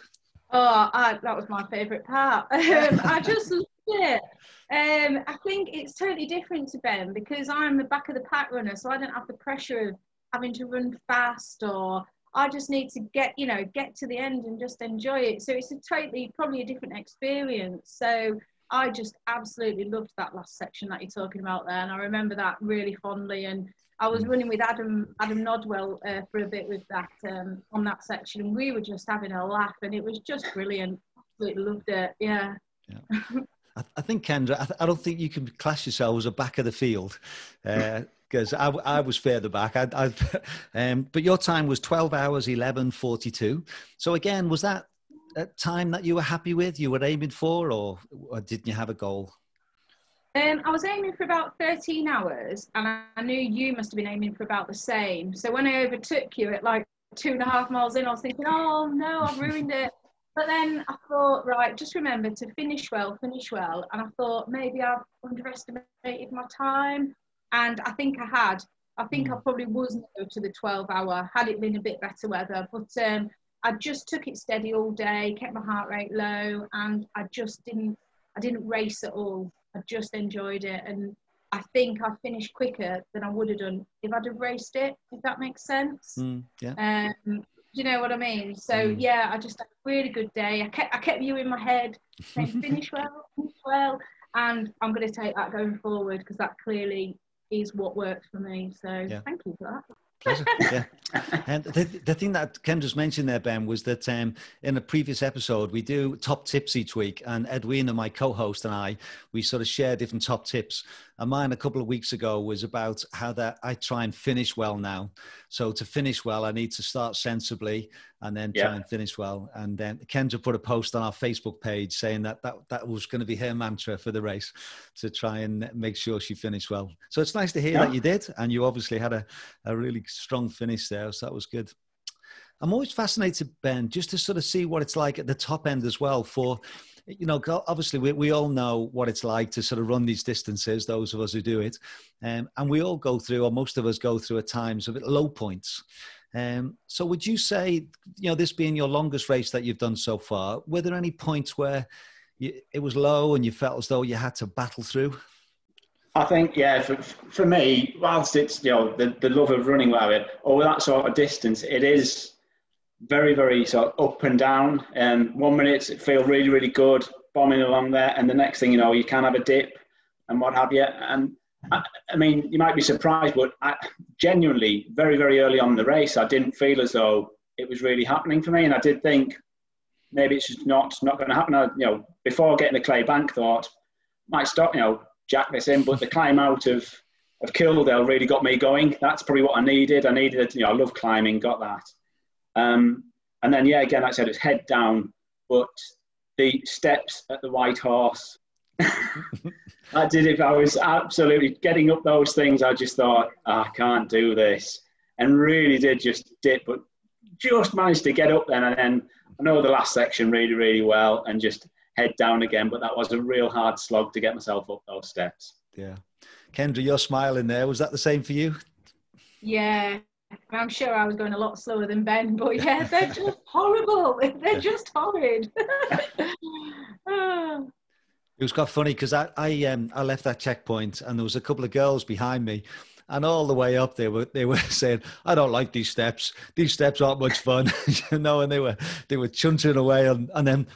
Oh, I, that was my favourite part. *laughs* Um, I just loved it. Um, I think it's totally different to Ben because I'm the back of the pack runner, so I don't have the pressure of having to run fast or I just need to get, you know, get to the end and just enjoy it. So it's a totally, probably a different experience. So I just absolutely loved that last section that you're talking about there, and I remember that really fondly. And I was mm. running with Adam Adam Nodwell uh, for a bit with that um, on that section, and we were just having a laugh, and it was just brilliant. Absolutely loved it. Yeah. yeah. I, I, think Kendra, I, I, don't think you can class yourself as a back of the field. because uh, *laughs* I, I, was further back. I, I *laughs* um, but your time was 12 hours, 11, 42. So again, was that a time that you were happy with, you were aiming for, or, or didn't you have a goal? Um, I was aiming for about 13 hours, and I knew you must have been aiming for about the same. So when I overtook you at like two and a half miles in, I was thinking, oh no, I've ruined it. But then I thought, right, just remember to finish well, finish well. And I thought maybe I've underestimated my time. And I think I had. I think I mm. probably was go to the 12 hour had it been a bit better weather. But um, I just took it steady all day, kept my heart rate low, and I just didn't I didn't race at all. I just enjoyed it, and I think I finished quicker than I would have done if I'd have raced it. If that makes sense. Mm, yeah. Um, do you know what I mean? So mm. yeah, I just had a really good day. I kept I kept you in my head, saying *laughs* finish well, finish well, and I'm going to take that going forward because that clearly is what works for me. So yeah. thank you for that. Pleasure. *laughs* yeah. And the, the thing that Ken just mentioned there, Ben, was that um, in a previous episode, we do top tips each week. And Edwina, my co host, and I, we sort of share different top tips. And mine a couple of weeks ago was about how that I try and finish well now. So to finish well, I need to start sensibly and then try and finish well. And then Kendra put a post on our Facebook page saying that that, that was going to be her mantra for the race to try and make sure she finished well. So it's nice to hear yeah. that you did. And you obviously had a, a really strong finish there. So that was good. I'm always fascinated, Ben, just to sort of see what it's like at the top end as well for you know, obviously we, we all know what it's like to sort of run these distances, those of us who do it. Um, and we all go through, or most of us go through at times of low points. Um, so would you say, you know, this being your longest race that you've done so far, were there any points where you, it was low and you felt as though you had to battle through? I think, yeah, for, for me, whilst it's, you know, the, the love of running it, over that sort of distance, it is very, very sort of up and down. And um, one minute it feels really, really good, bombing along there, and the next thing you know, you can have a dip and what have you. And I, I mean, you might be surprised, but I, genuinely, very, very early on in the race, I didn't feel as though it was really happening for me, and I did think maybe it's just not not going to happen. I, you know, before getting the clay bank, thought might stop, you know, jack this in, but the climb out of of Kildale really got me going. That's probably what I needed. I needed, you know, I love climbing, got that. Um, and then, yeah, again, like I said, it's head down, but the steps at the White Horse, *laughs* I did it. I was absolutely getting up those things. I just thought, oh, I can't do this. And really did just dip, but just managed to get up then. And then I know the last section really, really well and just head down again. But that was a real hard slog to get myself up those steps. Yeah. Kendra, you're smiling there. Was that the same for you? Yeah, I'm sure I was going a lot slower than Ben, but *laughs* yeah, they're just horrible. *laughs* They're just horrid. *laughs* It was quite funny because I I, um, I left that checkpoint and there was a couple of girls behind me, and all the way up they were they were saying, "I don't like these steps. These steps aren't much fun," you know. And they were they were chunting away, and and then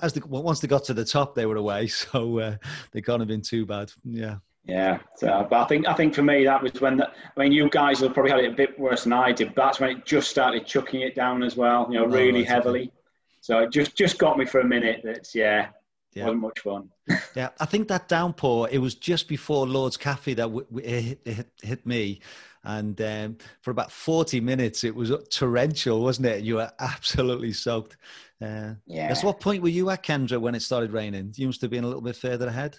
as the, once they got to the top, they were away. So uh, they can't have been too bad. Yeah. Yeah, so, but I think I think for me that was when the, I mean you guys have probably had it a bit worse than I did. But that's when it just started chucking it down as well, you know, oh, really oh, heavily. Okay. So it just just got me for a minute. That's yeah, yeah. wasn't much fun. *laughs* yeah, I think that downpour. It was just before Lord's Cafe that w- w- it, hit, it hit, hit me, and um, for about forty minutes it was torrential, wasn't it? You were absolutely soaked. Uh, yeah. So what point were you at, Kendra, when it started raining? You must have been a little bit further ahead.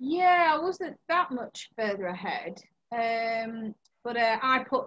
Yeah, I wasn't that much further ahead. Um, but uh, I put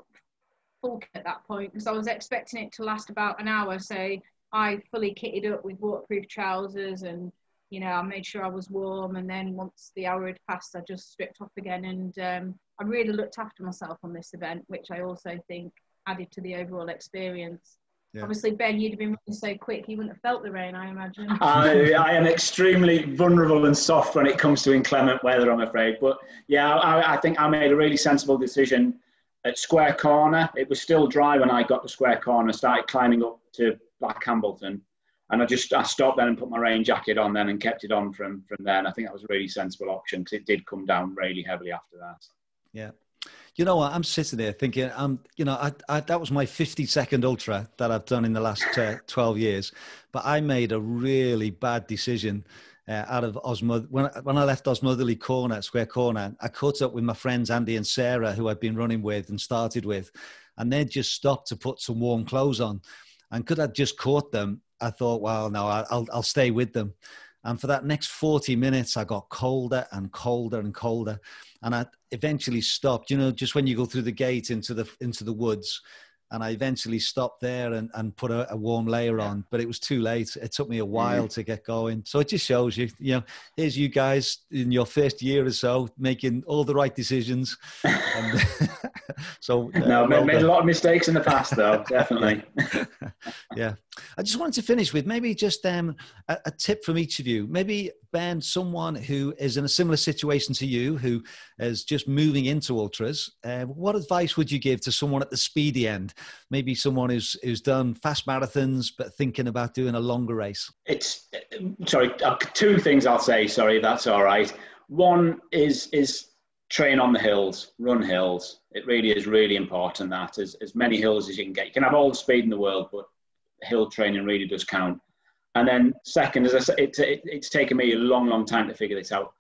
full kit at that point because I was expecting it to last about an hour. So I fully kitted up with waterproof trousers and, you know, I made sure I was warm. And then once the hour had passed, I just stripped off again. And um, I really looked after myself on this event, which I also think added to the overall experience. Yeah. Obviously, Ben, you'd have been running so quick, you wouldn't have felt the rain, I imagine. *laughs* I, I, am extremely vulnerable and soft when it comes to inclement weather, I'm afraid. But yeah, I, I, think I made a really sensible decision at Square Corner. It was still dry when I got to Square Corner, started climbing up to Black Hambleton. And I just I stopped then and put my rain jacket on then and kept it on from, from there. And I think that was a really sensible option because it did come down really heavily after that. Yeah, you know what? I'm sitting there thinking, I'm, you know, I, I, that was my 50 second ultra that I've done in the last uh, 12 years, but I made a really bad decision uh, out of Osmo. When, when I left Osmotherley Corner, Square Corner, I caught up with my friends Andy and Sarah, who I'd been running with and started with, and they'd just stopped to put some warm clothes on. And could I just caught them? I thought, well, no, I'll, I'll stay with them. And for that next 40 minutes, I got colder and colder and colder. And I eventually stopped, you know, just when you go through the gate into the, into the woods. And I eventually stopped there and, and put a, a warm layer on, but it was too late. It took me a while to get going. So it just shows you, you know, here's you guys in your first year or so making all the right decisions. And, *laughs* *laughs* so uh, no, well made, made a lot of mistakes in the past, though. *laughs* Definitely. yeah. I just wanted to finish with maybe just um, a, a, tip from each of you. Maybe Ben, someone who is in a similar situation to you, who is just moving into ultras. Uh, what advice would you give to someone at the speedy end? Maybe someone who's who's done fast marathons but thinking about doing a longer race. It's sorry, uh, two things I'll say. Sorry, that's all right. One is is train on the hills, run hills. It really is really important that as, as many hills as you can get. You can have all the speed in the world, but hill training really does count. And then second, as I said, it, it, it's taken me a long, long time to figure this out.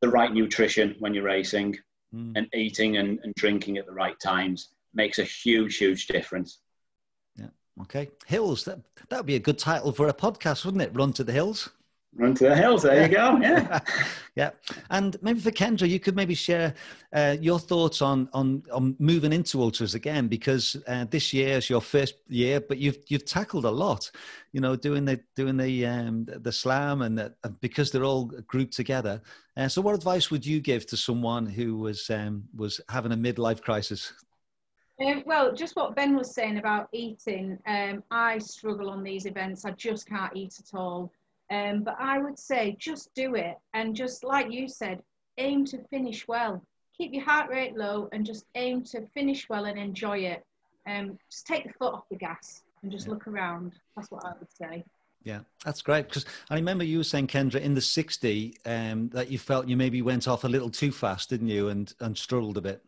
The right nutrition when you're racing mm. and eating and, and drinking at the right times makes a huge, huge difference. Yeah. Okay. Hills. That that would be a good title for a podcast, wouldn't it? Run to the hills. Run to the hills. There you go. Yeah. *laughs* yeah. And maybe for Kendra, you could maybe share uh, your thoughts on, on on moving into ultras again, because uh, this year is your first year, but you've you've tackled a lot. You know, doing the doing the um, the slam, and the, because they're all grouped together. Uh, so, what advice would you give to someone who was um, was having a midlife crisis? Um, well, just what Ben was saying about eating, um, I struggle on these events. I just can't eat at all. Um, but I would say just do it and just like you said, aim to finish well. Keep your heart rate low and just aim to finish well and enjoy it. Um, just take the foot off the gas and just yeah. look around. That's what I would say. Yeah, that's great. Because I remember you were saying, Kendra, in the 60, um, that you felt you maybe went off a little too fast, didn't you? And, and struggled a bit.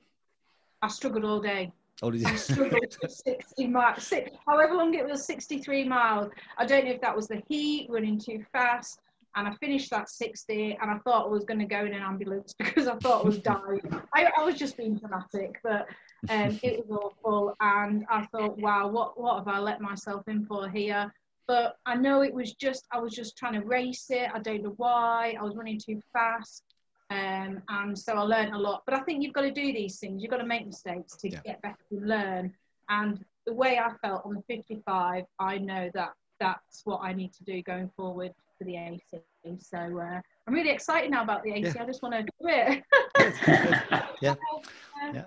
I struggled all day. Did you? I struggled for 60 miles, however long it was, 63 miles. I don't know if that was the heat, running too fast. And I finished that 60 and I thought I was going to go in an ambulance *laughs* because I thought I was dying. I, I was just being dramatic, but um, *laughs* it was awful. And I thought, wow, what, what have I let myself in for here? But I know it was just, I was just trying to race it. I don't know why. I was running too fast. Um, and so I learned a lot. But I think you've got to do these things. You've got to make mistakes to yeah. get better and learn. And the way I felt on the 55, I know that that's what I need to do going forward for the 80. So uh, I'm really excited now about the 80. Yeah. I just want to do it. yeah. *laughs* yeah.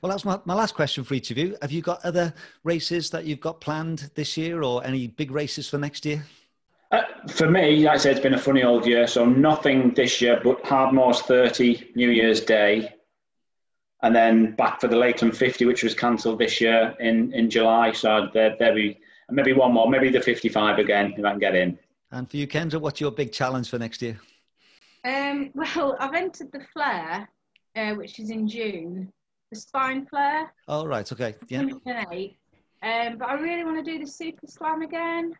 Well, that's my, my last question for each of you. Have you got other races that you've got planned this year or any big races for next year? For me, like I said, it's been a funny old year. So nothing this year, but Hardmoors 30, New Year's Day, and then back for the Lakeland 50, which was cancelled this year in, in July. So there, there be maybe one more, maybe the 55 again if I can get in. And for you, Kendra, what's your big challenge for next year? Um, *laughs* well, I've entered the Flare, uh, which is in June, the Spine Flare. Oh, right, okay, yeah. Um, but I really want to do the Super Slam again.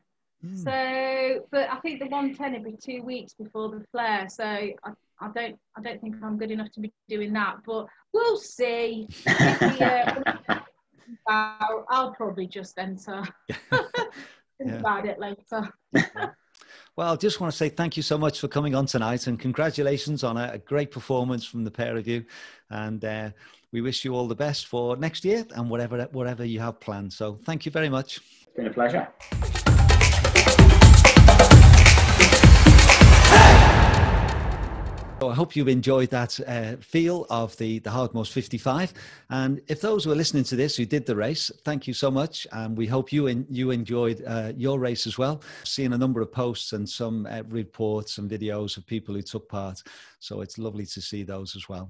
Mm. So, but I think the 110 would be two weeks before the flare. So I, I don't I don't think I'm good enough to be doing that. But we'll see. *laughs* I'll, I'll, probably just enter. *laughs* Think yeah. about it later. Well, I just want to say thank you so much for coming on tonight and congratulations on a, a great performance from the pair of you. And uh, we wish you all the best for next year and whatever, whatever you have planned. So thank you very much. It's been a pleasure. So I hope you've enjoyed that uh, feel of the, the Hardmoors 55. And if those who are listening to this who did the race, thank you so much. And we hope you in, you enjoyed uh, your race as well. Seeing a number of posts and some uh, reports and videos of people who took part. So it's lovely to see those as well.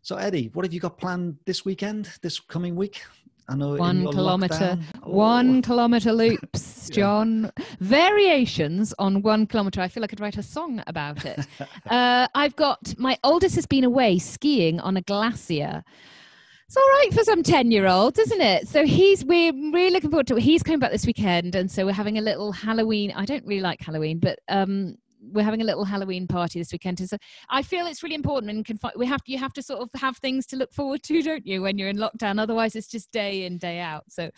So Eddie, what have you got planned this weekend, this coming week? I know one kilometer, oh. one kilometer loops, *laughs* John. yeah. Variations on one kilometer. I feel I could write a song about it. *laughs* uh, I've got my oldest has been away skiing on a glacier. It's all right for some 10 year olds, isn't it? So he's, we're really looking forward to it. He's coming back this weekend. And so we're having a little Halloween. I don't really like Halloween, but um, we're having a little Halloween party this weekend. So I feel it's really important and can we have you have to sort of have things to look forward to, don't you, when you're in lockdown? Otherwise, it's just day in day out. So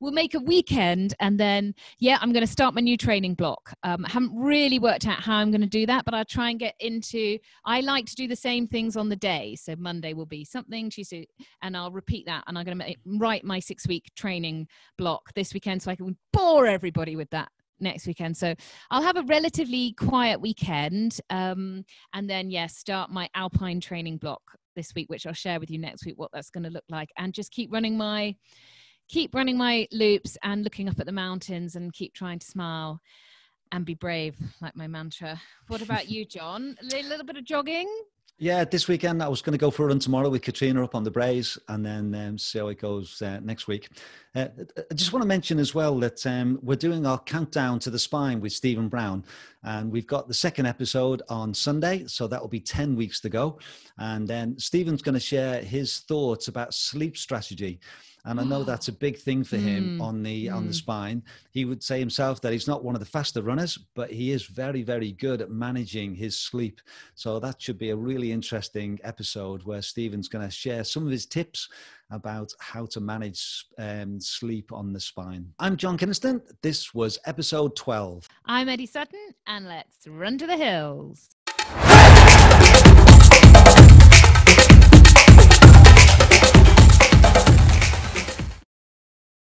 we'll make a weekend, and then yeah, I'm going to start my new training block. Um, I haven't really worked out how I'm going to do that, but I'll try and get into. I like to do the same things on the day. So Monday will be something, Tuesday, and I'll repeat that, and I'm going to write my six week training block this weekend so I can bore everybody with that next weekend. So I'll have a relatively quiet weekend. Um, and then, yes, yeah, start my alpine training block this week, which I'll share with you next week what that's going to look like. And just keep running my keep running my loops and looking up at the mountains and keep trying to smile and be brave, like my mantra. What about you, John? A little bit of jogging? Yeah, this weekend I was going to go for a run tomorrow with Katrina up on the Braes and then um, see how it goes uh, next week. Uh, I just want to mention as well that um, we're doing our countdown to the spine with Stephen Brown, and we've got the second episode on Sunday, so that will be 10 weeks to go. And then Stephen's going to share his thoughts about sleep strategy and I know that's a big thing for him mm. on the mm. on the mm. spine. He would say himself that he's not one of the faster runners, but he is very very good at managing his sleep. So that should be a really interesting episode where Stephen's going to share some of his tips about how to manage um, sleep on the spine. I'm John Kynaston. This was episode 12. I'm Eddie Sutton, and let's run to the hills.